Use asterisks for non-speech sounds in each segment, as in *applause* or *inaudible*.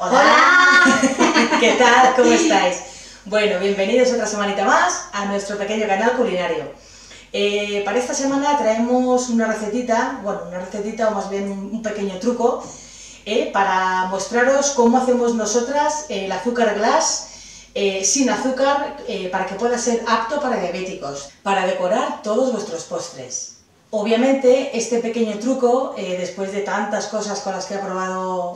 Hola. *laughs* ¿Qué tal? ¿Cómo estáis? Bueno, bienvenidos otra semanita más a nuestro pequeño canal culinario. Eh, para esta semana traemos una recetita, bueno, una recetita o más bien un, pequeño truco eh, para mostraros cómo hacemos nosotras el azúcar glass eh, sin azúcar para que pueda ser apto para diabéticos, para decorar todos vuestros postres. Obviamente este pequeño truco, después de tantas cosas con las que ha probado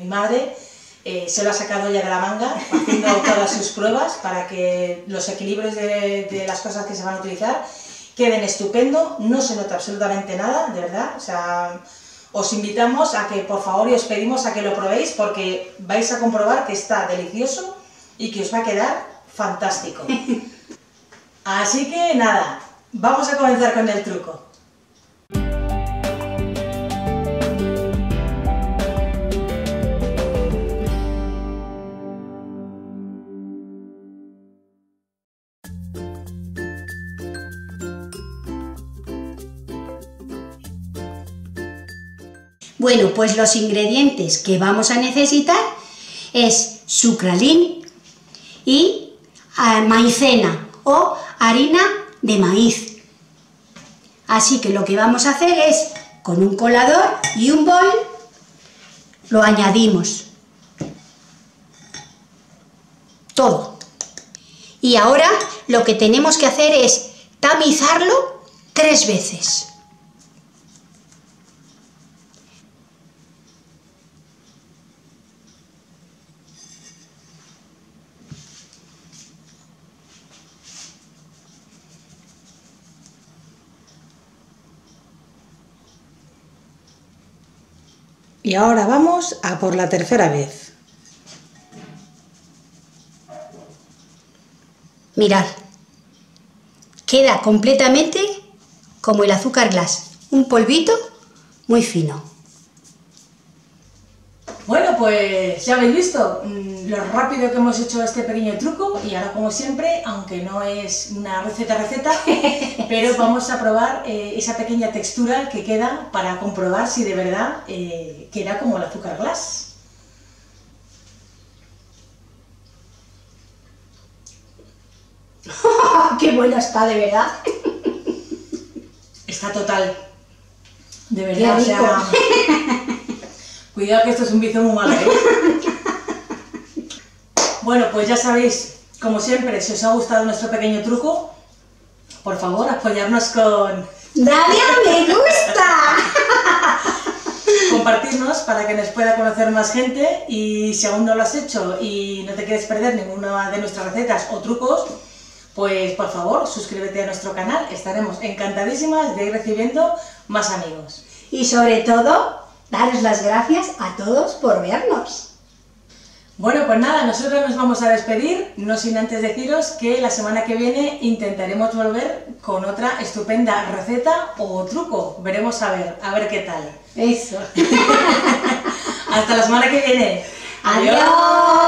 mi madre, eh, se lo ha sacado ya de la manga, haciendo *laughs* todas sus pruebas para que los equilibrios de, de las cosas que se van a utilizar queden estupendo, no se nota absolutamente nada, de verdad, o sea, os invitamos a que por favor y os pedimos a que lo probéis porque vais a comprobar que está delicioso y que os va a quedar fantástico. *laughs* Así que nada, vamos a comenzar con el truco. Bueno, pues los ingredientes que vamos a necesitar es sucralín y ah, maicena o harina de maíz. Así que lo que vamos a hacer es, con un colador y un bol, lo añadimos. Todo. Y ahora lo que tenemos que hacer es tamizarlo tres veces. Y ahora vamos a por la tercera vez. Mirad, queda completamente como el azúcar glass, un polvito muy fino. Bueno, pues ya habéis visto mm, lo rápido que hemos hecho este pequeño truco y ahora como siempre, aunque no es una receta receta, *laughs* pero vamos a probar eh, esa pequeña textura que queda para comprobar si de verdad eh, queda como el azúcar glass. *laughs* ¡Qué bueno está, de verdad! Está total. De verdad, o sea, *laughs* Cuidado que esto es un vicio muy malo, ¿eh? *laughs* Bueno, pues ya sabéis, como siempre, si os ha gustado nuestro pequeño truco, por favor, apoyarnos con ¡Dale a me gusta! *laughs* compartirnos para que nos pueda conocer más gente y si aún no lo has hecho y no te quieres perder ninguna de nuestras recetas o trucos, pues por favor suscríbete a nuestro canal, estaremos encantadísimas de ir recibiendo más amigos. Y sobre todo, daros las gracias a todos por vernos. Bueno, pues nada, nosotros nos vamos a despedir, no sin antes deciros que la semana que viene intentaremos volver con otra estupenda receta o truco. Veremos a ver, a ver qué tal. Eso. *laughs* Hasta la semana que viene. ¡Adiós!